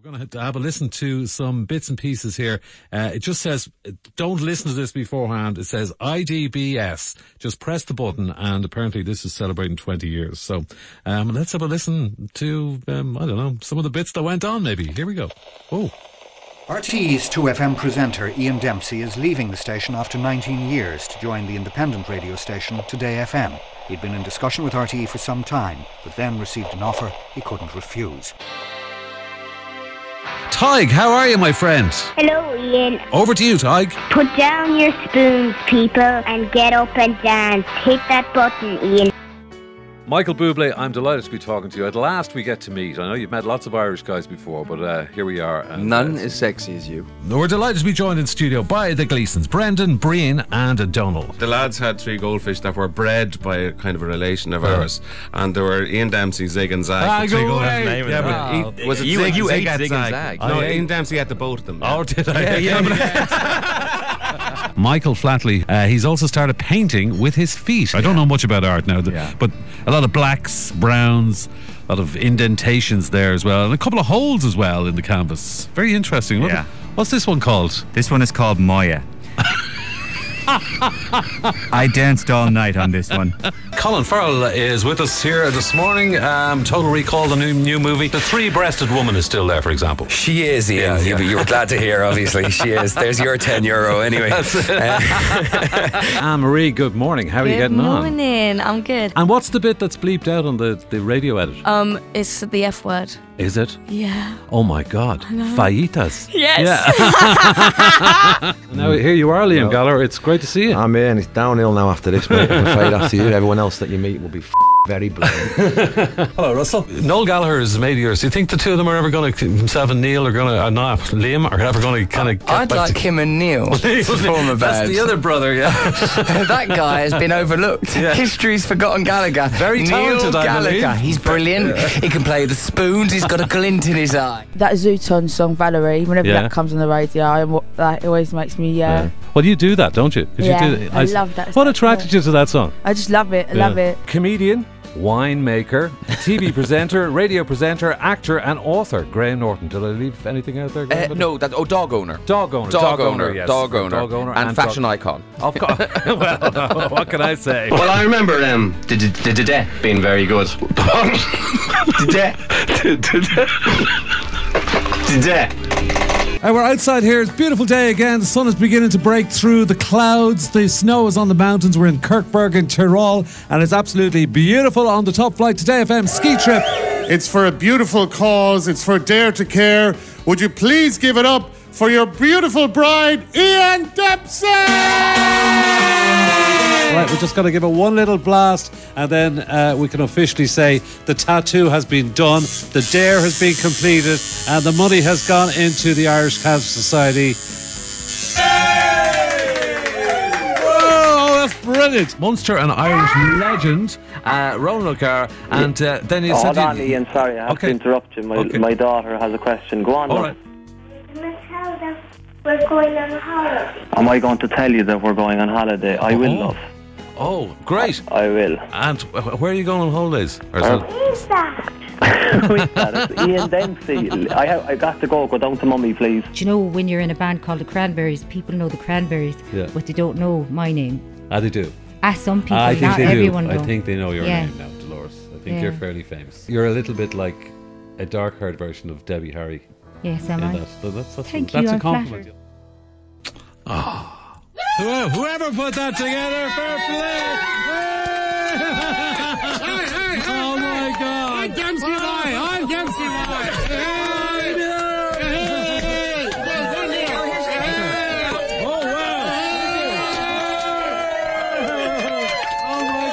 We're going to have to have a listen to some bits and pieces here. Uh, it just says, don't listen to this beforehand. It says IDBS. Just press the button, and apparently this is celebrating 20 years. So um, let's have a listen to, um, I don't know, some of the bits that went on, maybe. Here we go. Oh. RTE's 2FM presenter Ian Dempsey is leaving the station after 19 years to join the independent radio station Today FM. He'd been in discussion with RTE for some time, but then received an offer he couldn't refuse. Tig, how are you, my friend? Hello, Ian. Over to you, Tig. Put down your spoons, people, and get up and dance. Hit that button, Ian. Michael Bublé, I'm delighted to be talking to you. At last, we get to meet. I know you've met lots of Irish guys before, but uh, here we are. And, None uh, as sexy as you. We're delighted to be joined in studio by the Gleesons, Brendan, Brian, and Domhnall. The lads had three goldfish that were bred by a kind of a relation of ours, and there were Ian Dempsey, Zig and Zag. Ah, go away. Yeah, but he, was it you, Zig? You Zig ate Zig and Zag. No, Ian Dempsey had the both of them. Oh, did I? Yeah, yeah. Michael Flatley, uh, he's also started painting with his feet. I don't know much about art now, but a lot of blacks, browns, a lot of indentations there as well, and a couple of holes as well in the canvas. Very interesting. What- Yeah. What's this one called? This one is called Moya. I danced all night on this one. Colin Farrell is with us here this morning. Um, Total Recall, the new new movie. The three-breasted woman is still there, for example. She is, Ian. You, you were glad to hear, obviously. She is. There's your 10 euro anyway. Anne Marie, good morning. How are you Good getting on? morning. I'm good. And what's the bit that's bleeped out on the, the radio edit? Um, it's the F word. is it? Yeah. Oh my God. Fajitas. Yes. Now here you are, Liam Gallagher. It's great to see you. I'm in. It's downhill now after this, mate. I'm afraid after you, everyone else that you meet will be very bland. Hello, Russell. Noel Gallagher is a mate of yours. Do you think the two of them are ever going to, himself and Neil are going to, uh, not Liam, are ever going to kind of get I'd back like to him and Neil to form a That's the other brother, yeah. that guy has been overlooked. Yeah. History's forgotten Gallagher. Very talented, Neil Gallagher. believe. He's brilliant. He can play the spoons. He's got a glint in his eye. That Zuton song Valerie, whenever Yeah. that comes on the radio, I, am- that always makes me. Uh, Yeah. Well, you do that, don't you? 'Cause Yeah, you do I love that What attracted you to that song? I just love it. I love it. Comedian, winemaker, TV presenter, radio presenter, actor, and author. Graham Norton. Did I leave anything out there? Uh, no, that oh, dog owner. Dog owner. Dog, owner, yes. dog owner, Dog owner. and, fashion dog- icon. Of course. well, what can I say? Well, I remember um, being very good. the day, the day. Uh, we're outside here. It's beautiful day again. The sun is beginning to break through the clouds. The snow is on the mountains. We're in Kirchberg in Tyrol, and it's absolutely beautiful on the top flight today. FM ski trip. It's for a beautiful cause. It's for Dare to Care. Would you please give it up for your beautiful bride, Ian Dempsey? Right, we're just going to give it one little blast, and then uh, we can officially say the tattoo has been done, the dare has been completed, and the money has gone into the Irish Cancer Society. Whoa, that's brilliant! Munster and Irish legend, uh, Ronan O'Gara, and uh, then he Hold said, on, Ian. Sorry, I have Okay. to interrupt you. My, Okay. my daughter has a question. Go on. All love. We're going on holiday. Am I going to tell you that we're going on holiday? I will, Oh. love. Oh, great! I will. And where are you going on holidays? Or is it- Who's that? Who's that? It's Ian Dempsey. I have, I got to go. Go down to mummy, please. Do you know when you're in a band called the Cranberries, people know the Cranberries, Yeah. but they don't know my name. Ah, they do. Ah, some people, I think not they everyone do. know. I think they know your Yeah. name now, Dolores. I think Yeah. you're fairly famous. You're a little bit like a dark-haired version of Debbie Harry. Yes, am in I? that. So that's, that's, Thank that's you, a I'm compliment. flattered. Whoever, put that together, fair play! oh my God! I'm Dempsey Boy. I'm Dempsey Boy. Oh wow! Oh my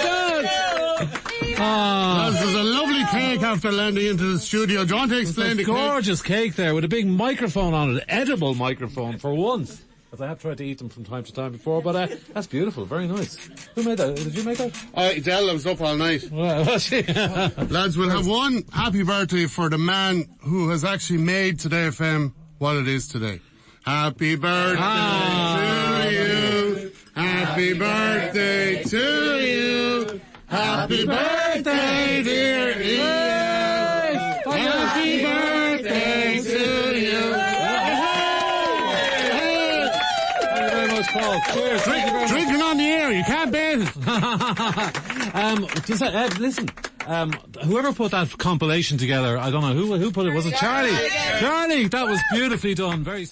God! This is a lovely cake after landing into the studio. Do you want to explain the a cake? gorgeous cake there with a big microphone on it, edible microphone for once. Because I have tried to eat them from time to time before, but uh, that's beautiful, very nice. Who made that? Did you make that? Uh, Dell was up all night. Well, Lads, we'll have one happy birthday for the man who has actually made Today FM what it is today. Happy birthday to you. Happy birthday to you. Happy birthday, dear Ian. Paul. Cheers. Thank you very much. Drinking on the air, you can't beat it. um, just, uh, listen, um, whoever put that compilation together, I don't know who who put it. Was it Charlie? Charlie, that was beautifully done. Very.